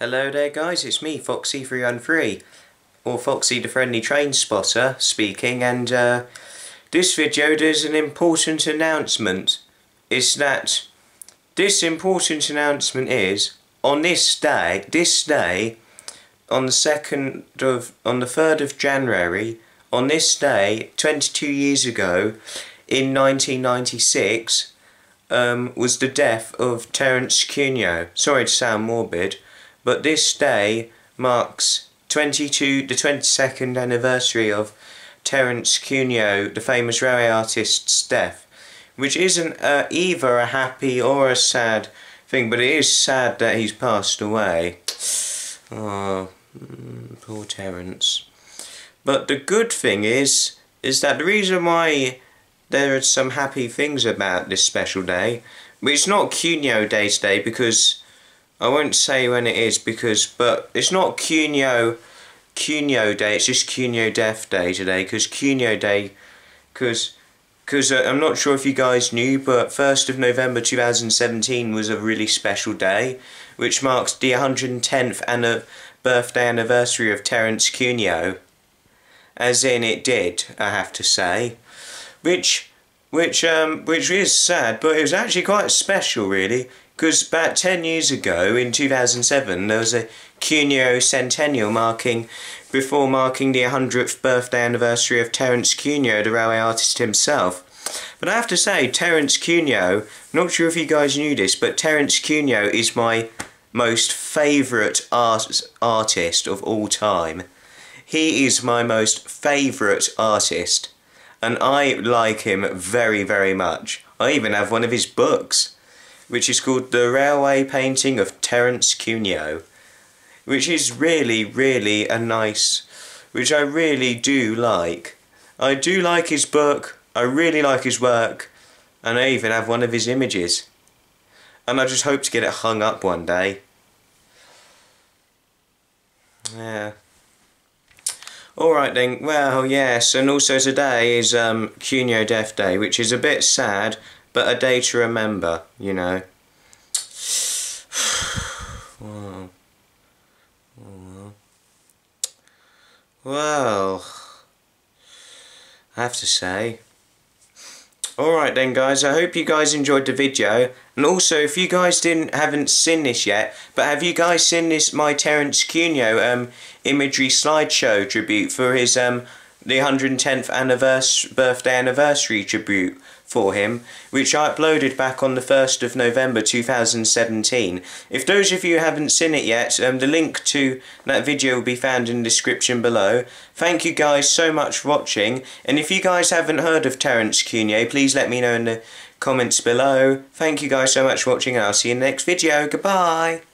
Hello there guys, it's me, Foxy313, or Foxy the Friendly Train Spotter, speaking, and uh, this video there's an important announcement. It's that this important announcement is, on this day, this day, on the 2nd of, on the 3rd of January, on this day, 22 years ago, in 1996, um, was the death of Terence Cuneo. Sorry to sound morbid, but this day marks 22, the 22nd anniversary of Terence Cuneo, the famous railway artist's death, which isn't uh, either a happy or a sad thing, but it is sad that he's passed away. Oh, poor Terence. But the good thing is, is that the reason why there are some happy things about this special day, but it's not Cuneo Day today because I won't say when it is because, but it's not Cuneo, Cuneo Day, it's just Cuneo Death Day today, because Cuneo Day, because, because uh, I'm not sure if you guys knew, but 1st of November 2017 was a really special day, which marks the 110th anna birthday anniversary of Terence Cuneo. As in it did, I have to say. Which, which, um, which is sad, but it was actually quite special, really. Because about 10 years ago, in 2007, there was a Cuneo centennial marking, before marking the 100th birthday anniversary of Terence Cuneo, the railway artist himself. But I have to say, Terence Cuneo, not sure if you guys knew this, but Terence Cuneo is my most favourite art artist of all time. He is my most favourite artist, and I like him very, very much. I even have one of his books which is called The Railway Painting of Terence Cuneo, which is really, really a nice, which I really do like. I do like his book, I really like his work, and I even have one of his images. And I just hope to get it hung up one day. Yeah. Alright then, well yes, and also today is um, Cuneo Death Day, which is a bit sad, but a day to remember, you know. Well, I have to say. Alright then guys, I hope you guys enjoyed the video. And also, if you guys didn't haven't seen this yet, but have you guys seen this my Terence Cuneo um, imagery slideshow tribute for his um, the 110th anniversary, birthday anniversary tribute for him, which I uploaded back on the 1st of November 2017. If those of you haven't seen it yet, um, the link to that video will be found in the description below. Thank you guys so much for watching, and if you guys haven't heard of Terence Cuneo, please let me know in the comments below. Thank you guys so much for watching, and I'll see you in the next video. Goodbye!